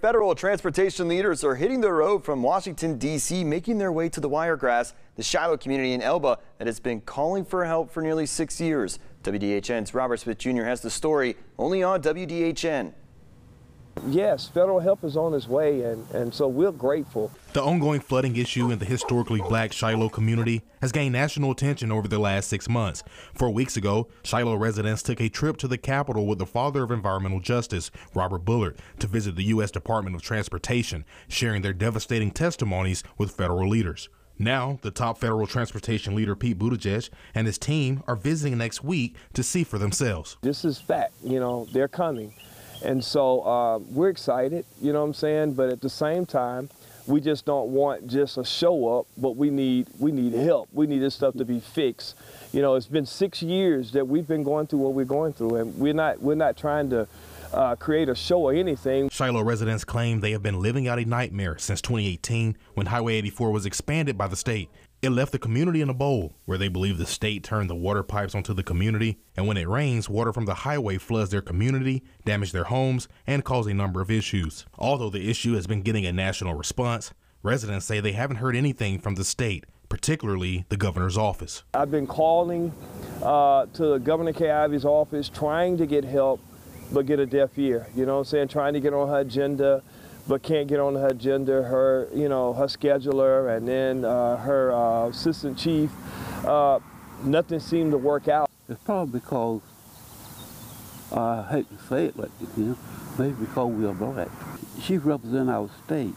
Federal transportation leaders are hitting the road from Washington, D.C., making their way to the Wiregrass, the Shiloh community in Elba that has been calling for help for nearly six years. WDHN's Robert Smith Jr. has the story only on WDHN. Yes, federal help is on its way, and, and so we're grateful. The ongoing flooding issue in the historically black Shiloh community has gained national attention over the last six months. Four weeks ago, Shiloh residents took a trip to the Capitol with the father of environmental justice, Robert Bullard, to visit the U.S. Department of Transportation, sharing their devastating testimonies with federal leaders. Now, the top federal transportation leader, Pete Buttigieg, and his team are visiting next week to see for themselves. This is fact. You know, they're coming. And so uh, we're excited, you know what I'm saying? But at the same time, we just don't want just a show up, but we need we need help. We need this stuff to be fixed. You know, it's been six years that we've been going through what we're going through, and we're not we're not trying to uh, create a show or anything. Shiloh residents claim they have been living out a nightmare since 2018 when Highway 84 was expanded by the state. It left the community in a bowl where they believe the state turned the water pipes onto the community, and when it rains, water from the highway floods their community, damage their homes, and cause a number of issues. Although the issue has been getting a national response, residents say they haven't heard anything from the state, particularly the governor's office. I've been calling uh, to Governor Kay Ivey's office trying to get help, but get a deaf ear. You know what I'm saying? Trying to get on her agenda but can't get on her agenda, her, you know, her scheduler and then uh, her uh, assistant chief, uh, nothing seemed to work out. It's probably because, I hate to say it like this, you know, maybe because we are black. She represents our state,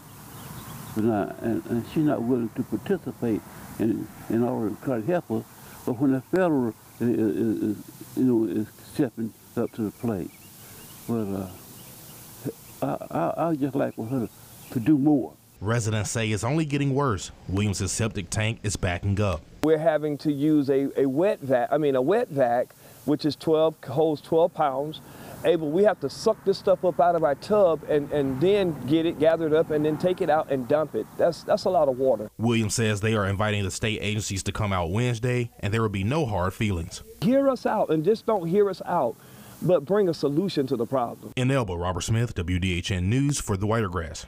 and, and she's not willing to participate in, in order to try to help us. But when the federal is, is, is you know, is stepping up to the plate, but uh, I, I, I just like for her to do more. Residents say it's only getting worse. Williams' septic tank is backing up. We're having to use a, a wet vac, I mean a wet vac, which is 12, holds 12 pounds. Able, we have to suck this stuff up out of our tub and, and then get it gathered up and then take it out and dump it. That's that's a lot of water. Williams says they are inviting the state agencies to come out Wednesday and there will be no hard feelings. Hear us out and just don't hear us out but bring a solution to the problem. In Elba, Robert Smith, WDHN News for the Wiregrass.